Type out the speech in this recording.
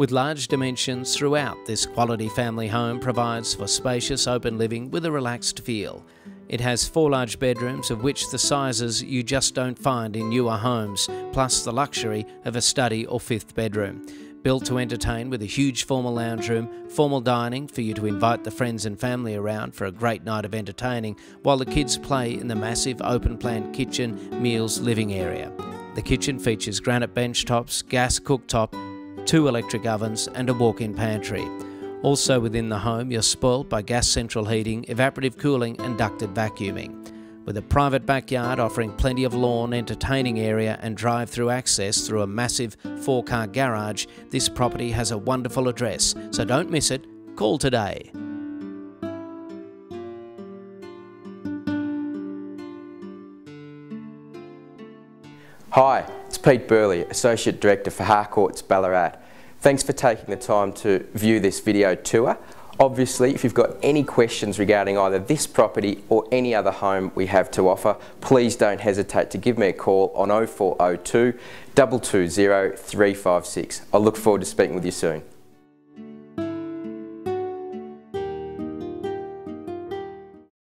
With large dimensions throughout, this quality family home provides for spacious open living with a relaxed feel. It has four large bedrooms, of which the sizes you just don't find in newer homes, plus the luxury of a study or fifth bedroom. Built to entertain with a huge formal lounge room, formal dining for you to invite the friends and family around for a great night of entertaining, while the kids play in the massive open plan kitchen, meals, living area. The kitchen features granite bench tops, gas cooktop, two electric ovens, and a walk in pantry. Also within the home, you're spoilt by gas central heating, evaporative cooling, and ducted vacuuming. With a private backyard offering plenty of lawn, entertaining area, and drive through access through a massive four car garage, this property has a wonderful address, so don't miss it. Call today. Hi, it's Pete Burley, Associate Director for Harcourts Ballarat. Thanks for taking the time to view this video tour. Obviously, if you've got any questions regarding either this property or any other home we have to offer, please don't hesitate to give me a call on 0402 220 356. I look forward to speaking with you soon.